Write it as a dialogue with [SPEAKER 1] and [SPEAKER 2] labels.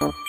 [SPEAKER 1] Oh.